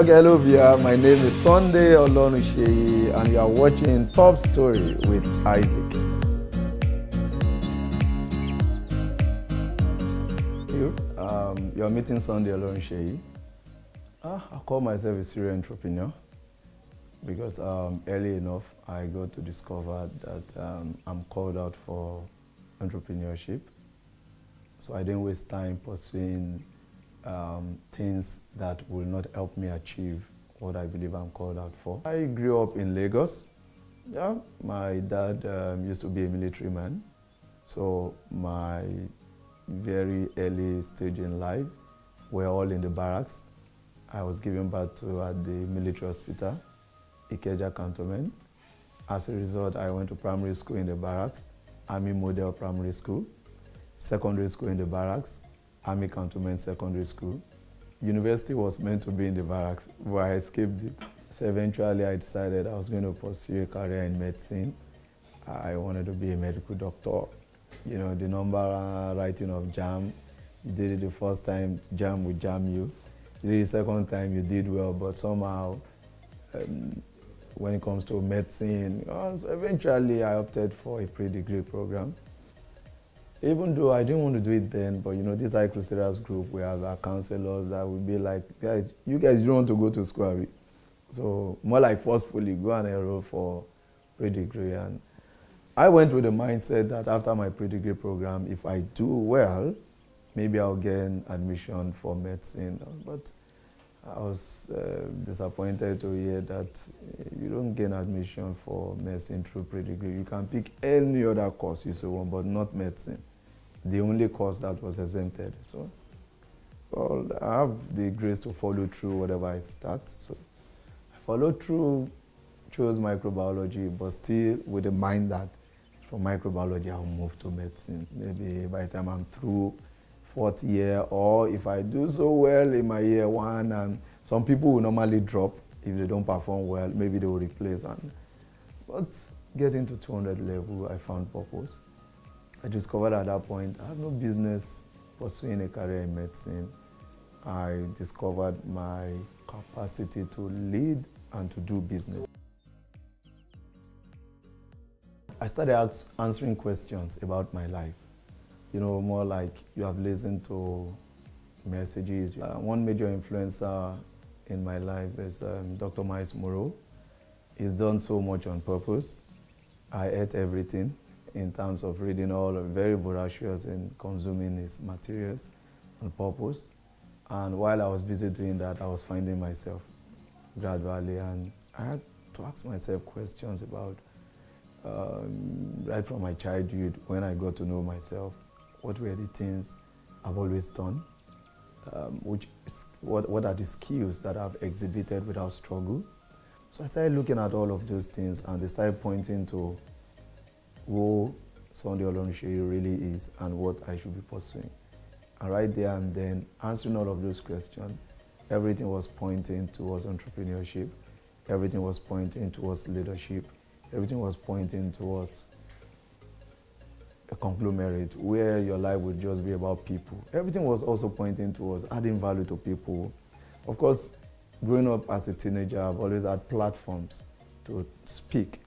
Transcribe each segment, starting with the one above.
Okay, hello viewer. My name is Sunday Olorunsheyi, and you are watching Top Story with Isaac. You, um, you are meeting Sunday Olorunsheyi. Ah, I call myself a serial entrepreneur because um, early enough I got to discover that um, I'm called out for entrepreneurship. So I didn't waste time pursuing um, things that will not help me achieve what I believe I'm called out for. I grew up in Lagos. Yeah, my dad um, used to be a military man. So my very early stage in life, we're all in the barracks. I was given birth to at the military hospital, Ikeja Cantonment. As a result, I went to primary school in the barracks, Army Model Primary School, secondary school in the barracks, Army Cantonment Secondary School. University was meant to be in the barracks, but I escaped it. So eventually I decided I was going to pursue a career in medicine. I wanted to be a medical doctor. You know, the number writing of JAM, you did it the first time, JAM would jam you. You did it the second time, you did well, but somehow, um, when it comes to medicine, uh, so eventually I opted for a pre-degree program. Even though I didn't want to do it then, but you know, this High Crusaders group, we have our counselors that would be like, guys, you guys don't want to go to school. So more like forcefully go and enroll for pre-degree. And I went with the mindset that after my pre-degree program, if I do well, maybe I'll gain admission for medicine. But I was uh, disappointed to hear that you don't gain admission for medicine through pre-degree. You can pick any other course you so want, but not medicine. The only course that was exempted. So, well, I have the grace to follow through whatever I start. So, I followed through, chose microbiology, but still with the mind that from microbiology I'll move to medicine. Maybe by the time I'm through fourth year, or if I do so well in my year one, and some people will normally drop if they don't perform well, maybe they will replace. And, but getting to 200 level, I found purpose. I discovered at that point I have no business pursuing a career in medicine. I discovered my capacity to lead and to do business. I started answering questions about my life. You know, more like you have listened to messages. Uh, one major influencer in my life is um, Dr. Myles Munroe. He's done so much on purpose. I ate everything in terms of reading all, very voracious in consuming his materials on purpose. And while I was busy doing that, I was finding myself gradually, and I had to ask myself questions about um, right from my childhood, when I got to know myself, what were the things I've always done, um, which what, what are the skills that I've exhibited without struggle. So I started looking at all of those things, and they started pointing to who Sunday Olorunsheyi really is and what I should be pursuing. And right there and then, answering all of those questions, everything was pointing towards entrepreneurship, everything was pointing towards leadership, everything was pointing towards a conglomerate where your life would just be about people. Everything was also pointing towards adding value to people. Of course, growing up as a teenager, I've always had platforms to speak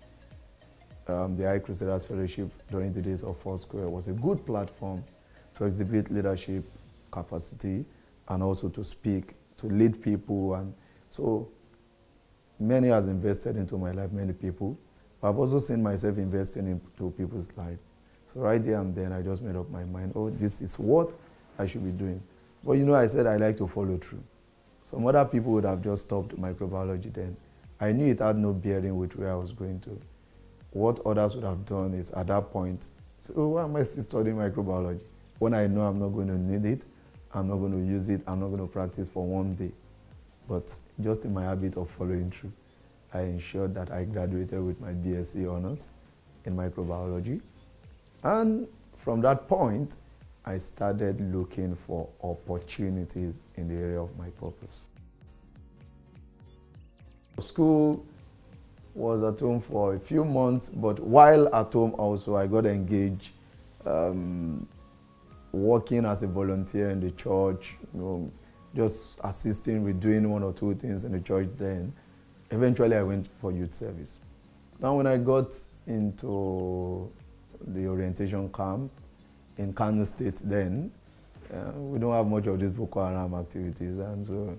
um, the High Crusaders Fellowship during the days of Foursquare was a good platform to exhibit leadership capacity and also to speak, to lead people. And so many has invested into my life, many people. But I've also seen myself investing into people's life. So right there and then, I just made up my mind, oh, this is what I should be doing. But you know, I said I like to follow through. Some other people would have just stopped microbiology then. I knew it had no bearing with where I was going to what others would have done is at that point, so why am I still studying microbiology? When I know I'm not going to need it, I'm not going to use it, I'm not going to practice for one day. But just in my habit of following through, I ensured that I graduated with my BSc honors in microbiology. And from that point, I started looking for opportunities in the area of my purpose. School was at home for a few months, but while at home also, I got engaged um, working as a volunteer in the church, you know, just assisting with doing one or two things in the church then. Eventually, I went for youth service. Now, when I got into the orientation camp in Kano State then, uh, we don't have much of these Boko Haram activities. And so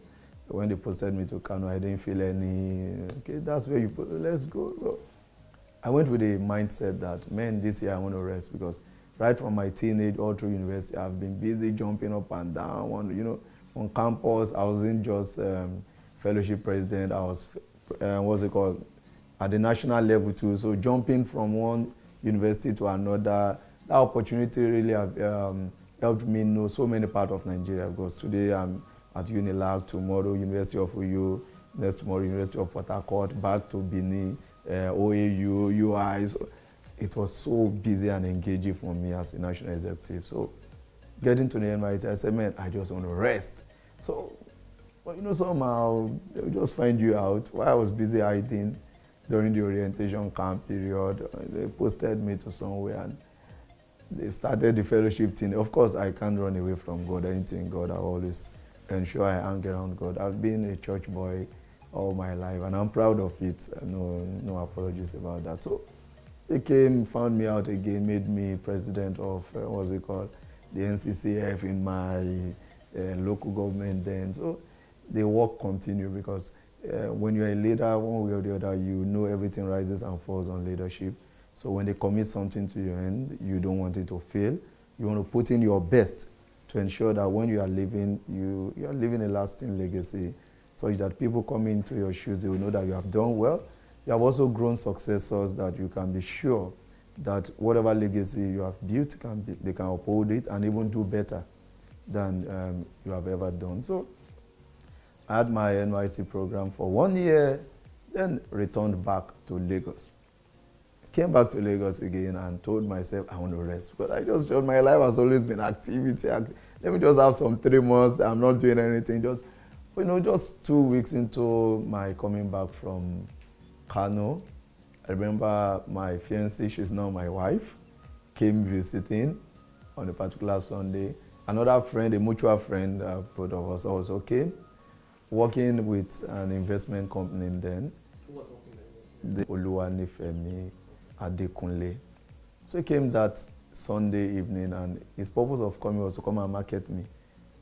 when they posted me to Kano, I didn't feel any, okay, that's where you put, let's go. So I went with a mindset that, man, this year I want to rest because right from my teenage all through university, I've been busy jumping up and down. On, you know, on campus, I wasn't just um, fellowship president. I was, uh, what's it called, at the national level too. So jumping from one university to another, that opportunity really have, um, helped me know so many parts of Nigeria because today I'm at Unilag, tomorrow University of Uyo, next tomorrow University of Port Harcourt, back to Benin, uh, OAU, UI. So it was so busy and engaging for me as a national executive. So getting to the NYSC, I said, man, I just want to rest. So, well, you know, somehow they'll just find you out. While I was busy hiding during the orientation camp period, they posted me to somewhere and they started the fellowship thing. Of course, I can't run away from God. Anything God, I always ensure I hang around God. I've been a church boy all my life, and I'm proud of it. No, no apologies about that. So they came, found me out again, made me president of uh, what's it called, the NCCF in my uh, local government then. So the work continued because uh, when you're a leader, one way or the other, you know everything rises and falls on leadership. So when they commit something to your end, you don't want it to fail. You want to put in your best to ensure that when you are living, you, you are leaving a lasting legacy such that people come into your shoes, they will know that you have done well. You have also grown successors that you can be sure that whatever legacy you have built, can be, they can uphold it and even do better than um, you have ever done. So I had my NYSC program for one year, then returned back to Lagos came back to Lagos again and told myself I want to rest. But I just felt my life has always been activity. Let me just have some three months that I'm not doing anything. Just, you know, just two weeks into my coming back from Kano, I remember my fiancée, she's now my wife, came visiting on a particular Sunday. Another friend, a mutual friend, uh, both of us also came, working with an investment company then. Who was working there? The Oluwanifemi Adekunle. So he came that Sunday evening and his purpose of coming was to come and market me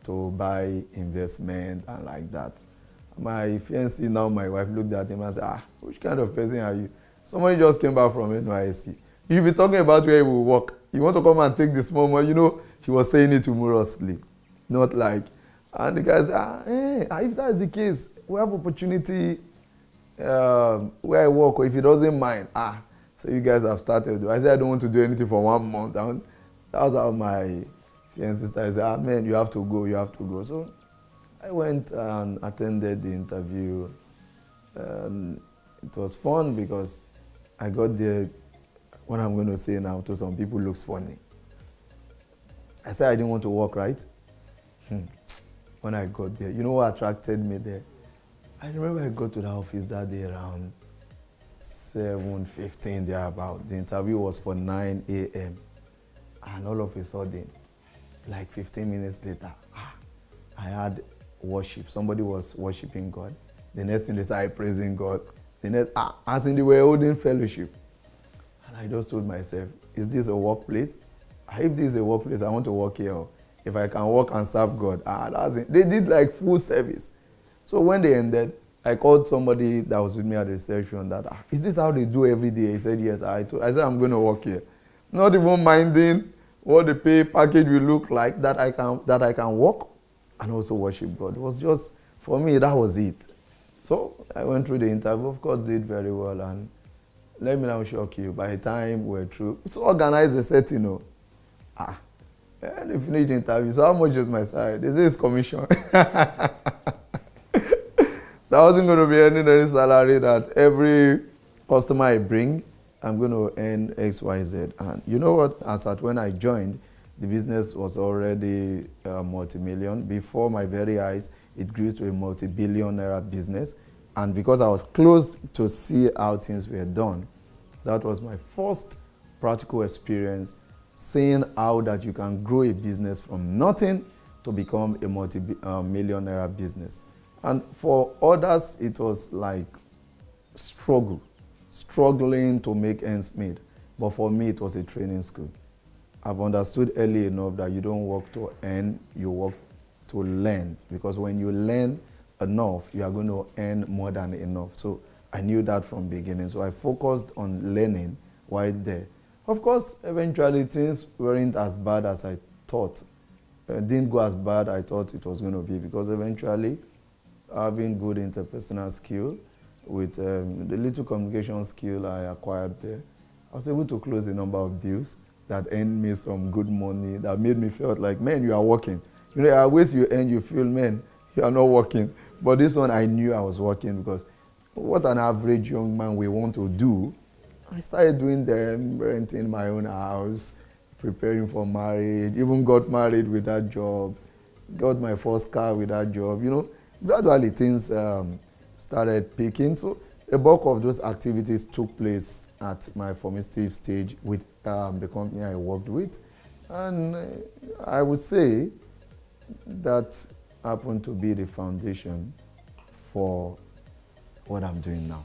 to buy investment and like that. My fiancé, now my wife, looked at him and said, ah, which kind of person are you? Somebody just came back from NYSC. You should be talking about where he will work. You want to come and take this moment, you know, he was saying it humorously, not like, and the guy said, ah, hey, if that's the case, we have opportunity um, where I work, or if he doesn't mind, ah, So you guys have started. I said I don't want to do anything for one month. That was how my fiancé started. said, ah, man, you have to go, you have to go. So I went and attended the interview. Um, it was fun because I got there. What I'm going to say now to some people looks funny. I said I didn't want to work, right? Hmm. When I got there, you know what attracted me there? I remember I got to the office that day around 7.15 thereabout. The interview was for 9 a.m. And all of a sudden, like 15 minutes later, ah, I had worship. Somebody was worshiping God. The next thing they started praising God. The next, ah, as in they were holding fellowship. And I just told myself, is this a workplace? If this is a workplace, I want to work here. If I can work and serve God. Ah, that's it. They did like full service. So when they ended, I called somebody that was with me at the reception that, ah, is this how they do every day? He said, yes. I, told, I said, I'm going to work here. Not even minding what the pay package will look like, that I can, that I can work and also worship God. It was just, for me, that was it. So I went through the interview, of course, did very well. And let me now shock you, by the time we're through, it's organized a set, you know. Ah, and they finished the interview. So how much is my salary? This is commission. That wasn't going to be earning any salary that every customer I bring, I'm going to earn X, Y, Z. And you know what? As at when I joined, the business was already uh, multi-million. Before my very eyes, it grew to a multi-billion naira business. And because I was close to see how things were done, that was my first practical experience seeing how that you can grow a business from nothing to become a multi-millionaire business. And for others, it was like struggle, struggling to make ends meet. But for me, it was a training school. I've understood early enough that you don't work to earn, you work to learn. Because when you learn enough, you are going to earn more than enough. So I knew that from beginning. So I focused on learning while there. Of course, eventually things weren't as bad as I thought. It didn't go as bad I thought it was going to be because eventually having good interpersonal skill with um, the little communication skill I acquired there, I was able to close a number of deals that earned me some good money, that made me feel like, man, you are working. You know, I always you earn, you feel, man, you are not working. But this one, I knew I was working because what an average young man will want to do. I started doing them, renting my own house, preparing for marriage, even got married with that job, got my first car with that job. You know, gradually things um, started picking. So a bulk of those activities took place at my formative stage with um, the company I worked with. And uh, I would say that happened to be the foundation for what I'm doing now.